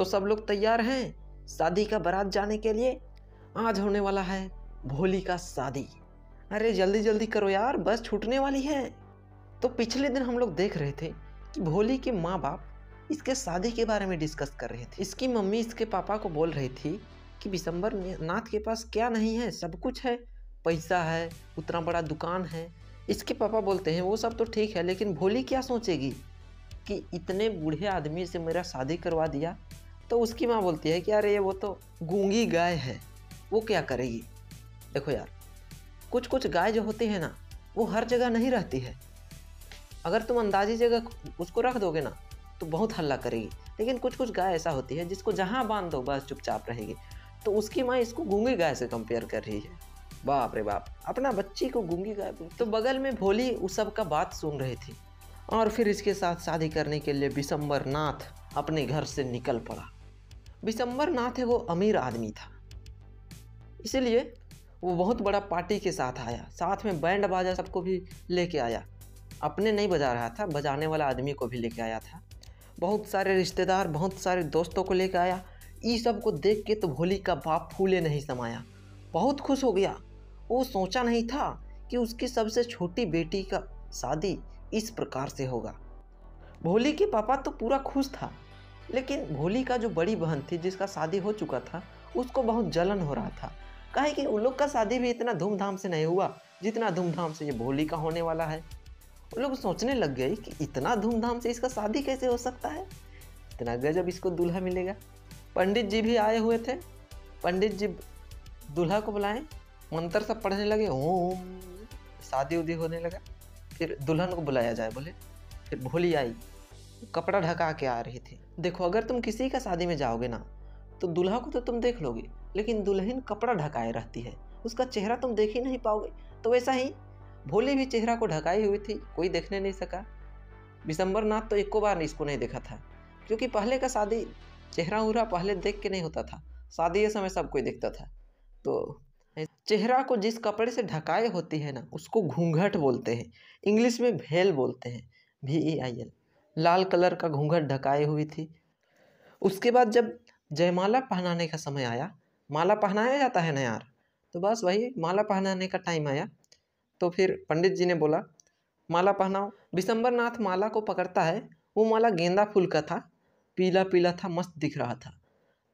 तो सब लोग तैयार हैं शादी का बारात जाने के लिए। आज होने वाला है भोली का शादी। अरे जल्दी जल्दी करो यार, बस छूटने वाली है। तो पिछले दिन हम लोग देख रहे थे कि भोली के माँ बाप इसके शादी के बारे में डिस्कस कर रहे थे। इसकी मम्मी इसके पापा को बोल रही थी कि दिसंबर नाथ के पास क्या नहीं है, सब कुछ है। पैसा है, उतना बड़ा दुकान है। इसके पापा बोलते हैं, वो सब तो ठीक है, लेकिन भोली क्या सोचेगी कि इतने बूढ़े आदमी से मेरा शादी करवा दिया तो उसकी माँ बोलती है कि, अरे वो तो गूँगी गाय है। वो क्या करेगी? देखो यार कुछ कुछ गाय जो होती है ना, वो हर जगह नहीं रहती है। अगर तुम अंदाजी जगह उसको रख दोगे ना तो बहुत हल्ला करेगी। लेकिन कुछ कुछ गाय ऐसा होती है जिसको जहाँ बाँध दो, बस चुपचाप रहेगी। तो उसकी माँ इसको गूँगी गाय से कंपेयर कर रही है। बाप रे बाप, अपना बच्ची को गूँगी गाय तो बगल में भोली उस सब का बात सुन रही थी। और फिर इसके साथ शादी करने के लिए बिशंबर नाथ अपने घर से निकल पड़ा। बिशंबर नाथ है, वो अमीर आदमी था। इसीलिए वो बहुत बड़ा पार्टी के साथ आया। साथ में बैंड बाजा सबको भी लेके आया। अपने नहीं बजा रहा था, बजाने वाला आदमी को भी लेके आया था। बहुत सारे रिश्तेदार, बहुत सारे दोस्तों को लेके आया। ये सबको देख के तो भोली का बाप फूले नहीं समाया। बहुत खुश हो गया। वो सोचा नहीं था कि उसकी सबसे छोटी बेटी का शादी इस प्रकार से होगा। भोली के पापा तो पूरा खुश था। लेकिन भोली का जो बड़ी बहन थी, जिसका शादी हो चुका था, उसको बहुत जलन हो रहा था। कहे कि उन लोग का शादी भी इतना धूमधाम से नहीं हुआ, जितना धूमधाम से ये भोली का होने वाला है। वो लोग सोचने लग गए कि इतना धूमधाम से इसका शादी कैसे हो सकता है? इतना गजब इसको दूल्हा मिलेगा। पंडित जी भी आए हुए थे। पंडित जी दूल्हा को बुलाएँ। मंत्र सब पढ़ने लगे। ओम, शादी उदी होने लगा। फिर दुल्हन को बुलाया जाए, बोले। फिर भोली आई। कपड़ा ढका के आ रही थी। देखो, अगर तुम किसी का शादी में जाओगे ना तो दूल्हा को तो तुम देख लोगे, लेकिन दुल्हन कपड़ा ढकाए रहती है। उसका चेहरा तुम देख ही नहीं पाओगे। तो वैसा ही, भोली भी चेहरा को ढकाई हुई थी, कोई देखने नहीं सका। विशंबर नाथ तो एक बार इसको नहीं देखा था, क्योंकि पहले का शादी चेहरा उहरा पहले देख के नहीं होता था। शादी समय सब कोई देखता था। तो चेहरा को जिस कपड़े से ढकाए होती है ना, उसको घूंघट बोलते हैं। इंग्लिश में भेल बोलते हैं भी ई आई एल लाल कलर का घूंघट ढकाए हुई थी। उसके बाद जब जयमाला पहनाने का समय आया, माला पहनाया जाता है ना यार? तो बस वही, माला पहनाने का टाइम आया। तो फिर पंडित जी ने बोला, माला पहनाओ। विशंबर नाथ माला को पकड़ता है। वो माला गेंदा फूल का था, पीला पीला था, मस्त दिख रहा था।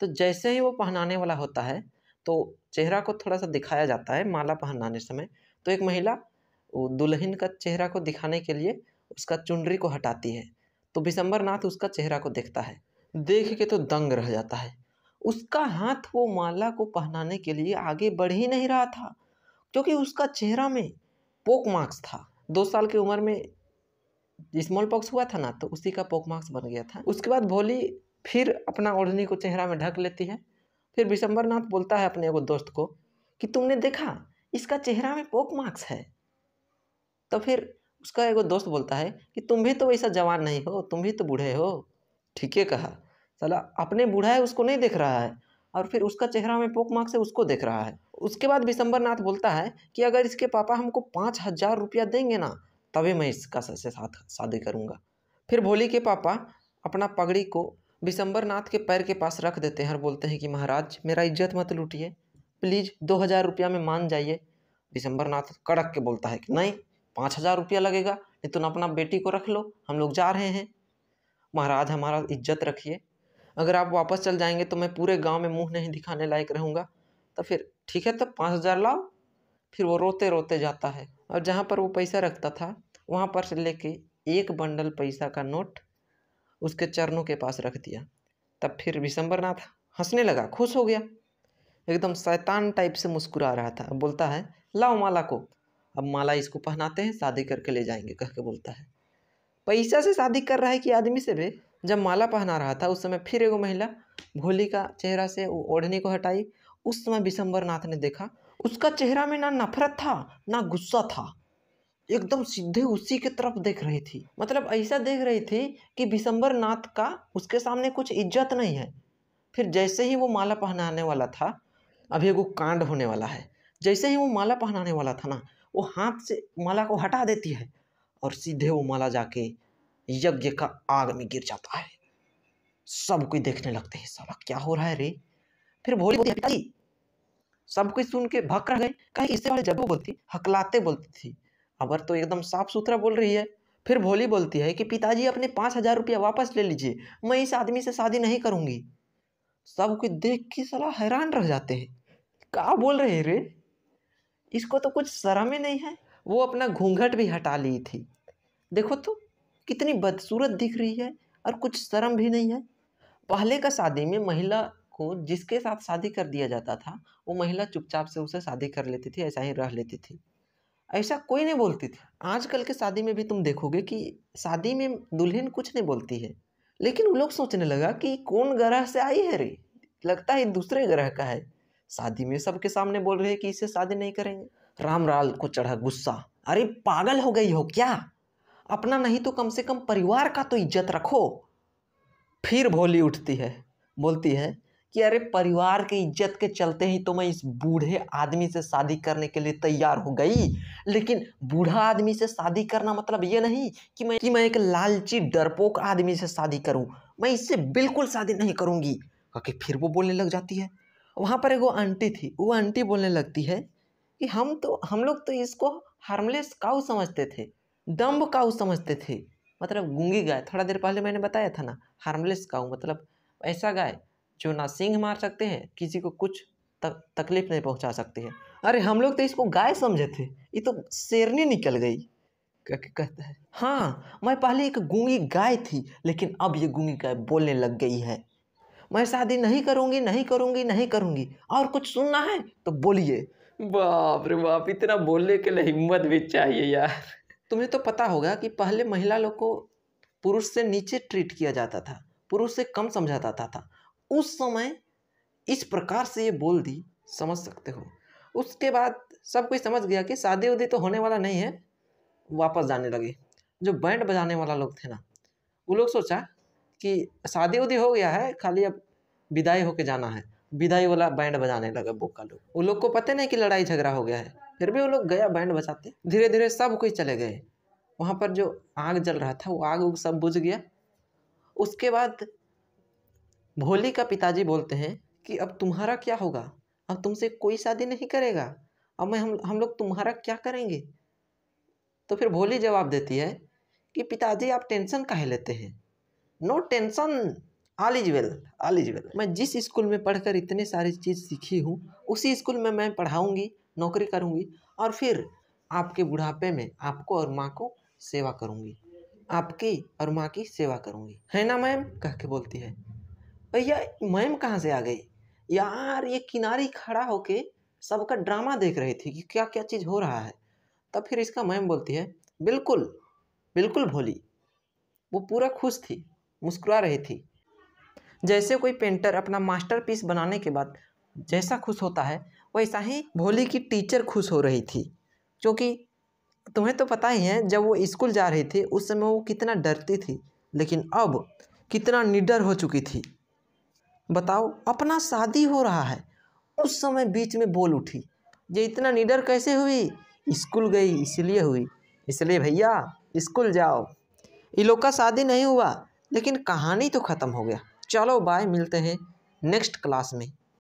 तो जैसे ही वो पहनाने वाला होता है तो चेहरा को थोड़ा सा दिखाया जाता है माला पहनाने समय। तो एक महिला, वो दुल्हन का चेहरा को दिखाने के लिए उसका चुनरी को हटाती है। तो विशंबर नाथ उसका चेहरा को देखता है। देख के तो दंग रह जाता है। उसका हाथ वो माला को पहनाने के लिए आगे बढ़ ही नहीं रहा था, क्योंकि उसका चेहरा में पोक मार्क्स था। दो साल की उम्र में स्मॉल पॉक्स हुआ था ना तो उसी का पोक मार्क्स बन गया था। उसके बाद भोली फिर अपना ओढ़नी को चेहरा में ढक लेती है। फिर विशंबर नाथ बोलता है अपने एगो दोस्त को कि तुमने देखा, इसका चेहरा में पोक मार्क्स है। तो फिर उसका एगो दोस्त बोलता है कि तुम भी तो वैसा जवान नहीं हो, तुम भी तो बूढ़े हो। ठीक है कहा। साला, अपने बूढ़ा है, उसको नहीं देख रहा है। और फिर उसका चेहरा में पोक मार्क्स से उसको देख रहा है। उसके बाद विशंबर नाथ बोलता है कि अगर इसके पापा हमको पाँच हज़ार रुपया देंगे ना, तभी मैं इसका से साथ, शादी करूँगा। फिर भोली के पापा अपना पगड़ी को विशंबर नाथ के पैर के पास रख देते हैं और बोलते हैं कि महाराज, मेरा इज़्ज़त मत लूटिए। प्लीज़ दो हज़ार रुपया में मान जाइए। विशंबर नाथ कड़क के बोलता है कि नहीं पाँच हज़ार रुपया लगेगा। नहीं तुम अपना बेटी को रख लो, हम लोग जा रहे हैं। महाराज, हमारा इज़्ज़त रखिए। अगर आप वापस चल जाएँगे तो मैं पूरे गाँव में मुँह नहीं दिखाने लायक रहूँगा। तो फिर ठीक है, तब पाँच हज़ार लाओ। फिर वो रोते रोते जाता है। और जहाँ पर वो पैसा रखता था, वहाँ पर से लेके एक बंडल पैसा का नोट उसके चरणों के पास रख दिया। तब फिर विशंबर नाथ हंसने लगा, खुश हो गया। एकदम शैतान टाइप से मुस्कुरा रहा था। बोलता है, लाओ माला को। अब माला इसको पहनाते हैं, शादी करके ले जाएँगे, कह के बोलता है। पैसा से शादी कर रहा है कि आदमी से भी जब माला पहना रहा था, उस समय फिर एगो महिला भोली का चेहरा से ओढ़नी को हटाई। उस समय विशंबर नाथ ने देखा, उसका चेहरा में ना नफरत था, ना गुस्सा था। एकदम सीधे उसी की तरफ़ देख रही थी। मतलब ऐसा देख रही थी कि विशंबर नाथ का उसके सामने कुछ इज़्ज़त नहीं है। फिर जैसे ही वो माला पहनाने वाला था अभी एगो कांड होने वाला है। जैसे ही वो माला पहनाने वाला था ना वो हाथ से माला को हटा देती है और सीधे वो माला जाके यज्ञ का आग में गिर जाता है। सब कोई देखने लगते हैं, साला क्या हो रहा है रे? फिर भोली बोलती है, पिताजी, सब कोई सुन के भक रह गए। कहीं इससे वाले जब बोलती, हकलाते बोलती थी। अबर तो एकदम साफ़ सुथरा बोल रही है। फिर भोली बोलती है कि पिताजी, अपने पाँच हज़ार रुपया वापस ले लीजिए, मैं इस आदमी से शादी नहीं करूँगी। सब कोई देख के सलाह हैरान रह जाते हैं। क्या बोल रहे रे? इसको तो कुछ शर्म ही नहीं है। वो अपना घूंघट भी हटा ली थी। देखो तो कितनी बदसूरत दिख रही है और कुछ शर्म भी नहीं है। पहले का शादी में महिला को जिसके साथ शादी कर दिया जाता था, वो महिला चुपचाप से उसे शादी कर लेती थी, ऐसा ही रह लेती थी। ऐसा कोई नहीं बोलती थी। आजकल के शादी में भी तुम देखोगे कि शादी में दुल्हन कुछ नहीं बोलती है। लेकिन वो लोग सोचने लगा कि कौन ग्रह से आई है रे? लगता है दूसरे ग्रह का है। शादी में सबके सामने बोल रहे हैं कि इससे शादी नहीं करेंगे। राम लाल को चढ़ा गुस्सा। अरे पागल हो गई हो क्या? अपना नहीं तो कम से कम परिवार का तो इज़्ज़त रखो। फिर भोली उठती है, बोलती है कि अरे परिवार की इज़्ज़त के चलते ही तो मैं इस बूढ़े आदमी से शादी करने के लिए तैयार हो गई। लेकिन बूढ़ा आदमी से शादी करना मतलब ये नहीं कि मैं कि मैं एक लालची, डरपोक आदमी से शादी करूँ। मैं इससे बिल्कुल शादी नहीं करूँगी। क्योंकि फिर वो बोलने लग जाती है। वहाँ पर एक वो आंटी थी, वो आंटी बोलने लगती है कि हम तो हम लोग तो इसको हार्मलेस काऊ समझते थे दम्ब काऊ समझते थे। मतलब गूँगी गाय, थोड़ा देर पहले मैंने बताया था ना हार्मलेस काऊ मतलब ऐसा गाय जो ना सिंह मार सकते हैं, किसी को कुछ तक तकलीफ़ नहीं पहुँचा सकते हैं। अरे हम लोग तो इसको गाय समझे थे, ये तो शेरनी निकल गई। कहता है? हाँ मैं पहले एक गूँगी गाय थी, लेकिन अब ये गूँगी गाय बोलने लग गई है। मैं शादी नहीं करूँगी नहीं करूँगी नहीं करूँगी। और कुछ सुनना है तो बोलिए। बाप रे बाप इतना बोलने के लिए हिम्मत भी चाहिए यार। तुम्हें तो पता होगा कि पहले महिला लोग को पुरुष से नीचे ट्रीट किया जाता था पुरुष से कम समझा जाता था। उस समय इस प्रकार से ये बोल दी समझ सकते हो। उसके बाद सब कोई समझ गया कि शादी उदी तो होने वाला नहीं है वापस जाने लगे। जो बैंड बजाने वाला लोग थे ना वो लोग सोचा कि शादी उदी हो गया है, खाली अब विदाई होके जाना है। विदाई वाला बैंड बजाने लगा बोका लोग। वो लोग को पता नहीं कि लड़ाई झगड़ा हो गया है। फिर भी वो लोग गया बैंड बजाते। धीरे धीरे सब कोई चले गए। वहाँ पर जो आग जल रहा था, वो आग उग सब बुझ गया। उसके बाद भोली का पिताजी बोलते हैं कि अब तुम्हारा क्या होगा? अब तुमसे कोई शादी नहीं करेगा। अब मैं हम हम लोग तुम्हारा क्या करेंगे? तो फिर भोली जवाब देती है कि पिताजी आप टेंशन काहे लेते हैं? No tension all is well all is well मैं जिस स्कूल में पढ़कर इतने सारी चीज़ सीखी हूँ, उसी स्कूल में मैं पढ़ाऊँगी, नौकरी करूँगी और फिर आपके बुढ़ापे में आपको और माँ को सेवा करूँगी। आपकी और माँ की सेवा करूँगी। है ना मैम? कह के बोलती है। भैया, मैम कहाँ से आ गई? यार, ये किनारे खड़ा होके सबका ड्रामा देख रही थी कि क्या क्या चीज़ हो रहा है। तब फिर इसका मैम बोलती है, बिल्कुल बिल्कुल भोली। वो पूरा खुश थी। मुस्कुरा रही थी। जैसे कोई पेंटर अपना मास्टरपीस बनाने के बाद जैसा खुश होता है, वैसा ही भोली की टीचर खुश हो रही थी। क्योंकि तुम्हें तो पता ही है, जब वो स्कूल जा रही थी, उस समय वो कितना डरती थी, लेकिन अब कितना निडर हो चुकी थी। बताओ, अपना शादी हो रहा है। उस समय बीच में बोल उठी, ये इतना निडर कैसे हुई? स्कूल गई, इसलिए हुई। इसलिए भैया, स्कूल जाओ। ये लोग का शादी नहीं हुआ? लेकिन कहानी तो ख़त्म हो गया। चलो बाय मिलते हैं नेक्स्ट क्लास में।